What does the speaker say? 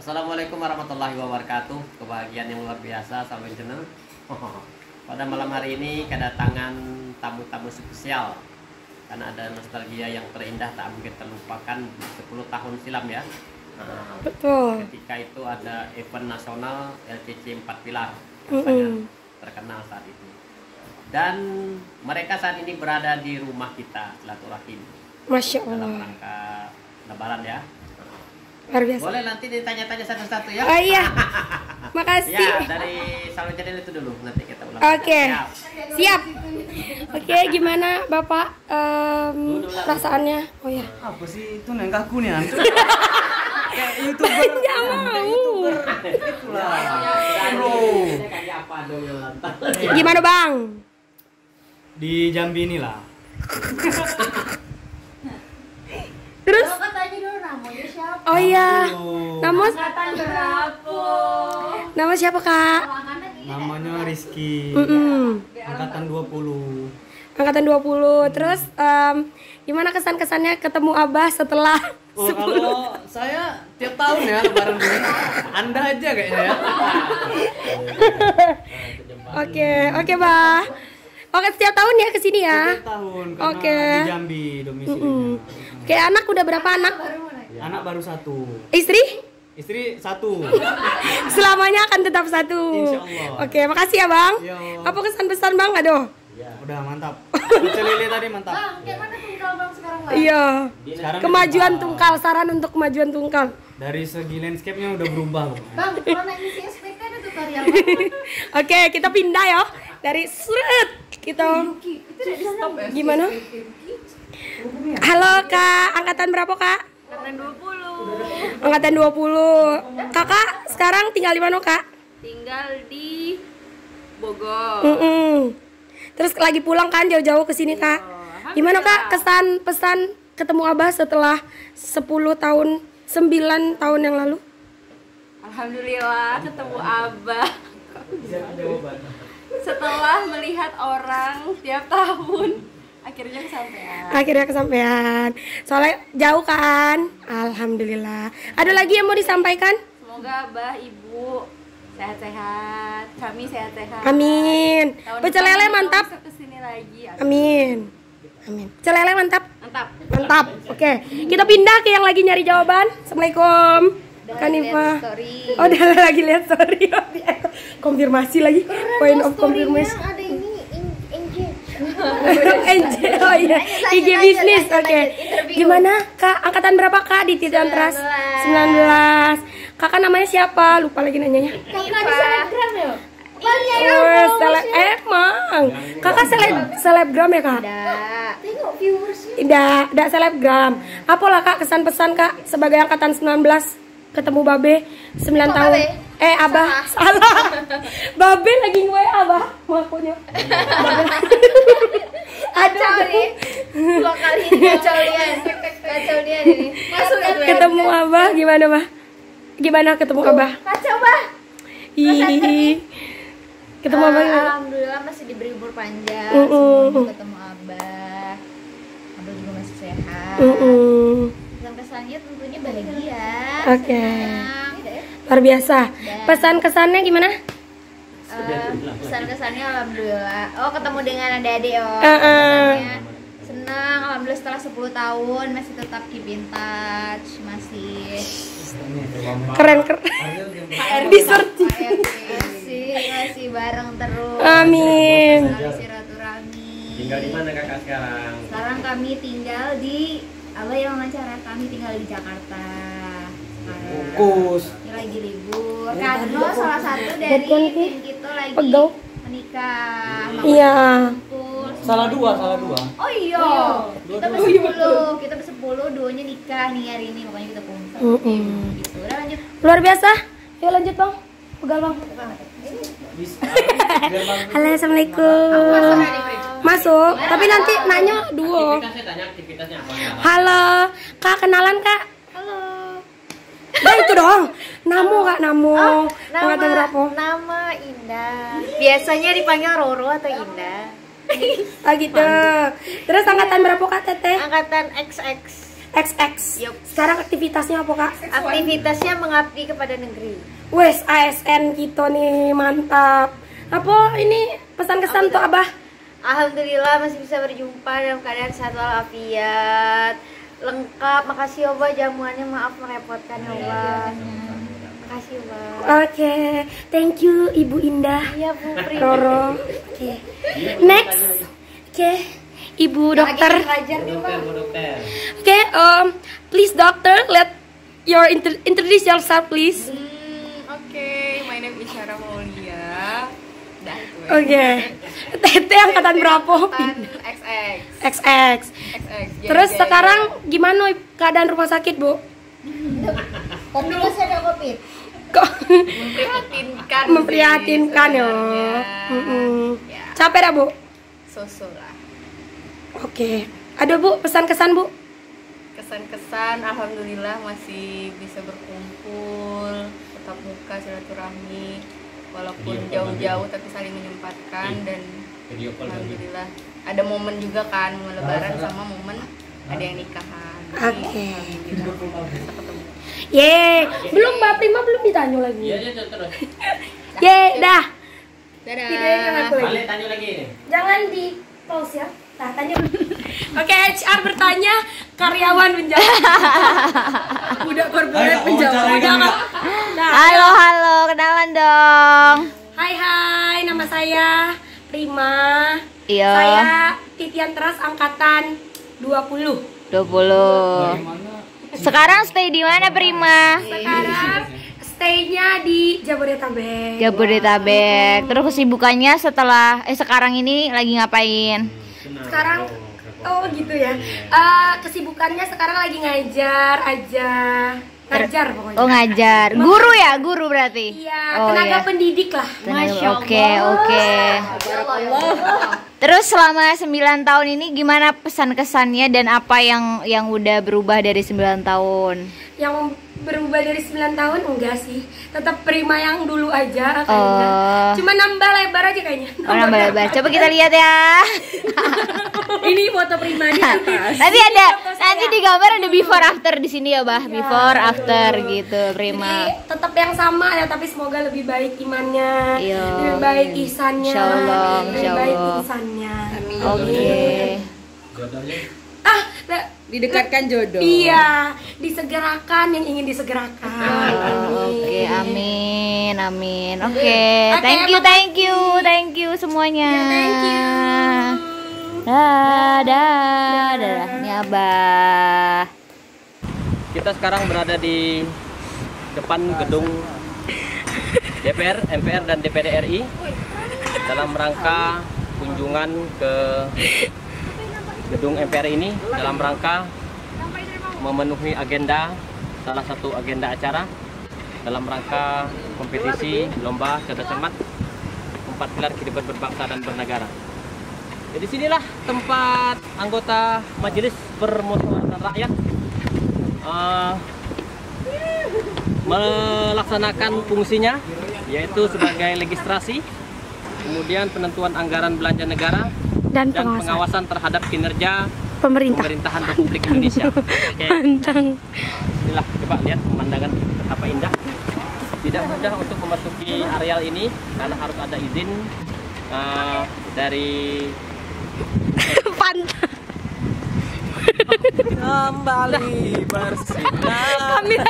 Assalamualaikum warahmatullahi wabarakatuh. Kebahagiaan yang luar biasa sampai jeneng. Pada malam hari ini kedatangan tamu-tamu spesial karena ada nostalgia yang terindah tak mungkin terlupakan 10 tahun silam ya. Nah, Betul. ketika itu ada event nasional LCC 4 Pilar yang sangat Mm-mm. terkenal saat itu. Dan mereka saat ini berada di rumah kita silaturahim Masya dalam Allah. rangka lebaran ya. Luar biasa. Boleh nanti ditanya-tanya satu-satu ya. Oh iya. Makasih. Ya, dari Salon Jadil itu dulu nanti kita ulang. Oke. Siap. Siap. Oke, gimana Bapak em, perasaannya? Oh ya. apa sih itu neng kaku nih antu kayak youtuber Nggak mau. itulah bro Yolanta? Gimana Bang? di Jambi ini lah Terus? Lo katanya dulu namanya siapa? Oh iya. Nama Angkatan berapa? nama siapa Kak? Namanya Rizky Mm-mm. angkatan 20 Angkatan 20. Terus em, gimana kesan-kesannya ketemu Abah setelah Oh, kalau saya tiap tahun ya lebaran ini Anda aja kayaknya ya Oke, oke, Bah. Oke, setiap tahun ya ke sini ya. tiap tahun karena Oke. di Jambi domisilinya Oke, anak udah berapa anak? Anak baru satu Istri? istri satu Selamanya akan tetap satu. Insya Allah. Oke, makasih ya, Bang. Yo. Apa kesan-pesan, Bang? Aduh. udah mantap pecel lele tadi mantap Bang, kayak mana tunggal bang sekarang bang? Iya. sekarang Kemajuan kita- tungkal, saran untuk kemajuan tungkal. dari segi landscape-nya udah berubah. Bang, kalau naik misi SPK ada tutorial? Oke, kita pindah ya dari surat kita Itu udah stop ya? gimana? Halo Kak, angkatan berapa Kak? Angkatan 20 Angkatan 20. Kakak sekarang tinggal di mana Kak? Tinggal di Bogor Mm-mm. Terus lagi pulang kan jauh-jauh ke sini Kak. Gimana Kak kesan pesan ketemu Abah setelah 10 tahun 9 tahun yang lalu? Alhamdulillah ketemu Abah Setelah melihat orang tiap tahun Akhirnya kesampaian Akhirnya kesampaian. Soalnya jauh kan? Alhamdulillah. Ada lagi yang mau disampaikan? Semoga Abah, Ibu sehat-sehat Kami sehat-sehat Amin. Tahun Pecel depan lele kita mantap. ke sini lagi Amin. Amin. Pecel lele mantap. Mantap Mantap. Oke. Kita pindah ke yang lagi nyari jawaban. Assalamualaikum. Kanifa. Oh, udah lagi lihat story. Konfirmasi lagi. Point of confirmation. Angel. Oh iya. IG bisnis. Oke. Interview. Gimana Kak? Angkatan berapa Kak di Titan Trust? 19. Kakak namanya siapa? Lupa lagi nanyanya. Kakak di selebgram ya? Iya Oh, seleb emang. Kakak seleb selebgram ya, Kak? Ada Tengok viewersnya Tidak, tidak selebgram. Apalah Kak kesan pesan Kak sebagai angkatan 19 ketemu Babe 9 Kok tahun. Babe? Eh, Abah. Salah. Babe lagi nge Abah ngakunya. Kacau nih Dua kali ini kacau lian Kacau lian ini Masuk Ketemu Abah gimana, Bah? Gimana ketemu Abah? Kacau bah Ih. Ketemu Abah gimana? Alhamdulillah masih diberi umur panjang. Sebelum ketemu Abah Abah juga masih sehat Mm-mm. Pesan kesannya tentunya bahagia Oke. senang. Luar biasa. Pesan kesannya gimana? Eh, pesan kesannya alhamdulillah oh ketemu dengan adik-adik oh Uh-uh. Pesannya senang alhamdulillah setelah 10 tahun masih tetap keep in touch masih Keren keren. Di search. masih masih bareng terus Amin. Silaturahmi Tinggal di mana kakak sekarang? sekarang kami tinggal di Allah yang wawancara kami tinggal di Jakarta fokus lagi libur karena salah satu dari Ki. tim kita lagi Pegel. menikah Iya. Salah dua salah dua Oh iya, kita bersepuluh, kita bersepuluh, duanya nikah nih hari ini, makanya kita kumpul. Mm-mm. Gitu, udah lanjut. Luar biasa. Yuk lanjut bang. Pegal bang. Halo assalamualaikum. Masuk. Tapi nanti nanya duo. Aktivitasnya tanya aktivitasnya apa? Halo kak kenalan kak. Nah itu dong. Namu kak Namu. Oh, Angkatan berapa? nama Indah. Biasanya dipanggil Roro atau Indah. Ah gitu. Terus angkatan berapa kak Teteh? Angkatan XX. XX. Yup. Sekarang aktivitasnya apa kak? Aktivitasnya mengabdi kepada negeri. Wes ASN kita nih mantap. Apa ini pesan kesan tuh abah? Alhamdulillah masih bisa berjumpa dalam keadaan sehat walafiat. Lengkap. Makasih ya, Mbak jamuannya maaf merepotkan ya, Mbak. Makasih, Mbak. Oke, thank you Ibu Indah. Iya, Bu Pri. Roro. Oke. Next. Oke. Ibu dokter. Dokter dokter Oke, um, please doctor, let your inter- introduce yourself please. Hmm, Oke, my name is Syara Maulia. Dah itu ya. Oke. Tete angkatan berapa? XX. XX. XX. Terus jadi- sekarang gimana keadaan rumah sakit, Bu? Kopi lu ada kopi. Kok memprihatinkan. memprihatinkan ya? Ya, Capek dah, Bu? so-so lah. Oke. Ada, Bu, pesan-kesan, Bu? Kesan-kesan, alhamdulillah masih bisa berkumpul, tetap muka silaturahmi, walaupun jauh-jauh tapi saling menyempatkan Iya. dan video call lagi alhamdulillah ada momen juga kan momen lebaran sama momen ada yang nikahan. Oke. alhamdulillah bisa ketemu. Ye, belum Mbak Prima belum ditanya lagi. iya iya terus Ye, dah. Dadah. Tidaknya lagi. tanya lagi Jangan di pause ya. Nah, tanya. Oke, HR bertanya, karyawan menjawab. Udah korporat menjawab. Udah nggak? Nah, Halo, halo, kenalan dong. Hai hai, nama saya Prima. Iya. Saya titian teras angkatan 20. 20. Sekarang stay di mana, Prima? Sekarang stay-nya di Jabodetabek. Jabodetabek. Terus kesibukannya setelah eh sekarang ini lagi ngapain? Sekarang oh gitu ya. Eh, kesibukannya sekarang lagi ngajar aja. Ngajar pokoknya. Oh ngajar. Guru ya, guru berarti. Iya, Oh, tenaga iya. pendidik lah. Tenaga- Oke, oke. Terus selama 9 tahun ini gimana pesan kesannya dan apa yang yang udah berubah dari 9 tahun? Yang berubah dari 9 tahun enggak sih. Tetap prima yang dulu aja kayaknya. Oh. Cuma nambah lebar aja kayaknya. Oh, nambah lebar. Coba kita lihat ya. Ini foto prima di atas. nanti ada nanti di gambar ada before after di sini ya, Bah. Before after gitu, Prima. Jadi tetap yang sama ya, tapi semoga lebih baik imannya, Iya. lebih baik ihsannya, lebih baik ihsannya. Oke. Nah, Didekatkan jodoh. iya, disegerakan yang ingin disegerakan. Oh, Oke, amin, amin. Oke, Oke, thank you, thank you, thank you semuanya. Ya, thank you. Dadah, dadah, dadahnya Abah. kita sekarang berada di depan gedung DPR, MPR dan DPD RI dalam rangka kunjungan ke gedung MPR ini dalam rangka memenuhi agenda salah satu agenda acara dalam rangka kompetisi lomba cerdas cermat empat pilar kehidupan berbangsa dan bernegara. Jadi sinilah tempat anggota Majelis Permusyawaratan Rakyat eh, melaksanakan fungsinya yaitu sebagai legislasi, kemudian penentuan anggaran belanja negara Dan dan pengawasan pengawasan terhadap kinerja pemerintah. pemerintahan Republik Indonesia. Oke, Pantang. inilah coba lihat pemandangan betapa indah. Tidak mudah untuk memasuki areal ini karena harus ada izin eh, dari Pantang. kembali bersinar. Kami.